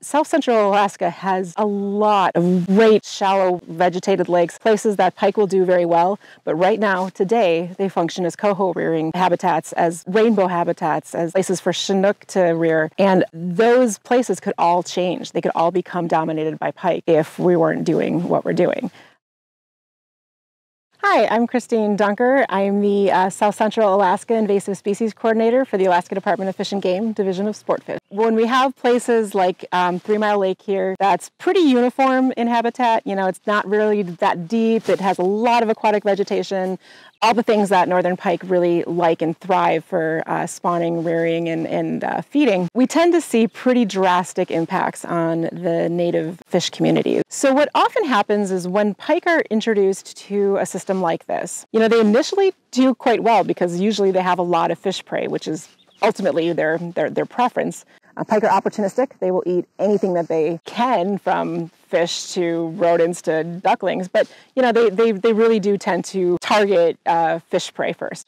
South Central Alaska has a lot of great shallow vegetated lakes, places that pike will do very well. But right now, today, they function as coho rearing habitats, as rainbow habitats, as places for Chinook to rear. And those places could all change. They could all become dominated by pike if we weren't doing what we're doing. Hi, I'm Kristine Dunker. I'm the uh, South Central Alaska Invasive Species Coordinator for the Alaska Department of Fish and Game Division of Sportfish. When we have places like um, Three Mile Lake here, that's pretty uniform in habitat. You know, it's not really that deep. It has a lot of aquatic vegetation, all the things that northern pike really like and thrive for uh, spawning, rearing, and, and uh, feeding, we tend to see pretty drastic impacts on the native fish community. So what often happens is when pike are introduced to a system like this, you know, they initially do quite well because usually they have a lot of fish prey, which is ultimately their, their, their preference. Uh, pike are opportunistic. They will eat anything that they can from fish to rodents to ducklings, but you know, they, they, they really do tend to target uh, fish prey first.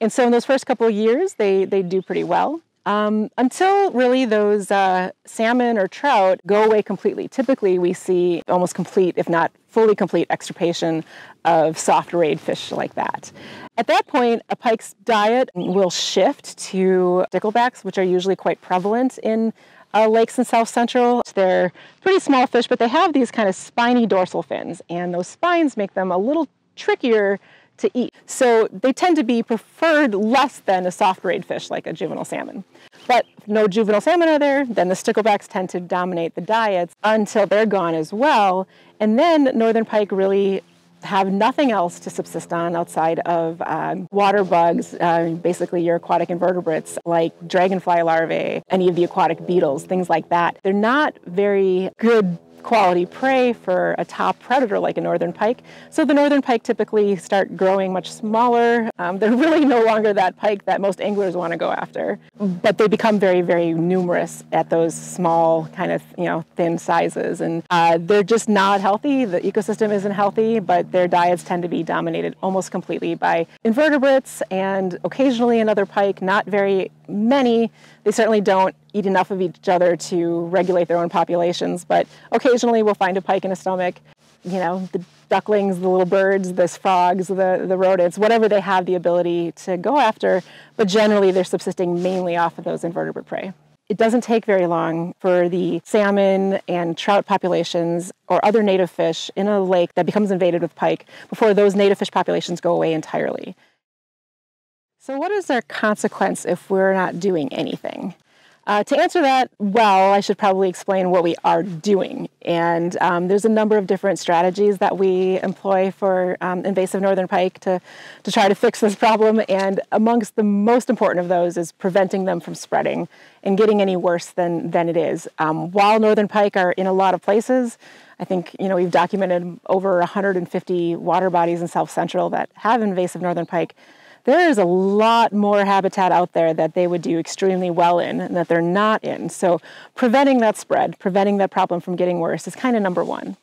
And so in those first couple of years, they, they do pretty well. Um, until really those uh, salmon or trout go away completely. Typically, we see almost complete, if not fully complete, extirpation of soft rayed fish like that. At that point, a pike's diet will shift to sticklebacks, which are usually quite prevalent in uh, lakes in south central. They're pretty small fish, but they have these kind of spiny dorsal fins, and those spines make them a little trickier to eat. So they tend to be preferred less than a soft rayed fish like a juvenile salmon. But no juvenile salmon are there, then the sticklebacks tend to dominate the diets until they're gone as well. And then northern pike really have nothing else to subsist on outside of um, water bugs, uh, basically your aquatic invertebrates like dragonfly larvae, any of the aquatic beetles, things like that. They're not very good quality prey for a top predator like a northern pike. So the northern pike typically start growing much smaller. Um, they're really no longer that pike that most anglers want to go after, but they become very, very numerous at those small, kind of, you know, thin sizes. And uh, they're just not healthy. The ecosystem isn't healthy, but their diets tend to be dominated almost completely by invertebrates and occasionally another pike, not very many. They certainly don't eat enough of each other to regulate their own populations, but occasionally we'll find a pike in a stomach. You know, the ducklings, the little birds, the frogs, the, the rodents, whatever they have the ability to go after, but generally they're subsisting mainly off of those invertebrate prey. It doesn't take very long for the salmon and trout populations or other native fish in a lake that becomes invaded with pike before those native fish populations go away entirely. So, what is our consequence if we're not doing anything? Uh, to answer that well, I should probably explain what we are doing. And um, there's a number of different strategies that we employ for um, invasive northern pike to, to try to fix this problem. And amongst the most important of those is preventing them from spreading and getting any worse than, than it is. Um, while northern pike are in a lot of places, I think you know we've documented over 150 water bodies in South Central that have invasive northern pike there is a lot more habitat out there that they would do extremely well in and that they're not in. So preventing that spread, preventing that problem from getting worse is kind of number one.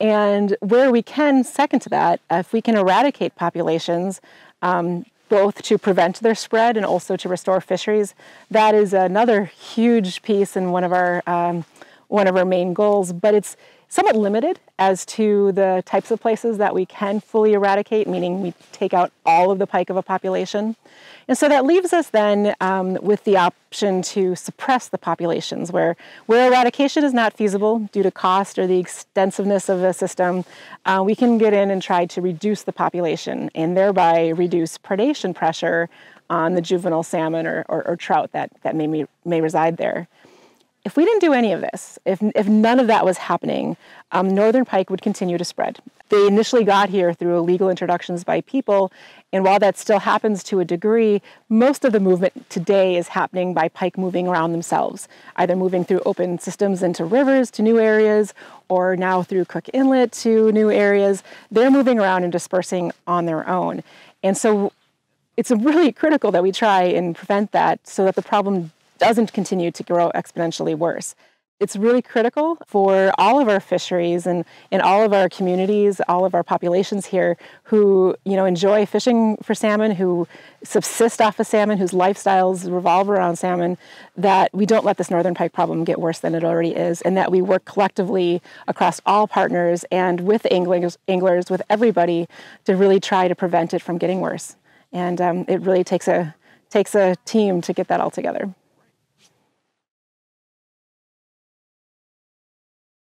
And where we can, second to that, if we can eradicate populations, um, both to prevent their spread and also to restore fisheries, that is another huge piece and one of our um, one of our main goals. But it's somewhat limited as to the types of places that we can fully eradicate, meaning we take out all of the pike of a population. And so that leaves us then um, with the option to suppress the populations where, where eradication is not feasible due to cost or the extensiveness of the system, uh, we can get in and try to reduce the population and thereby reduce predation pressure on the juvenile salmon or, or, or trout that, that may, may reside there. If we didn't do any of this, if, if none of that was happening, um, northern pike would continue to spread. They initially got here through illegal introductions by people, and while that still happens to a degree, most of the movement today is happening by pike moving around themselves, either moving through open systems into rivers to new areas, or now through Cook Inlet to new areas. They're moving around and dispersing on their own. And so it's really critical that we try and prevent that so that the problem doesn't continue to grow exponentially worse. It's really critical for all of our fisheries and in all of our communities, all of our populations here who, you know, enjoy fishing for salmon, who subsist off of salmon, whose lifestyles revolve around salmon, that we don't let this northern pike problem get worse than it already is, and that we work collectively across all partners and with anglers, anglers with everybody to really try to prevent it from getting worse. And um, it really takes a takes a team to get that all together.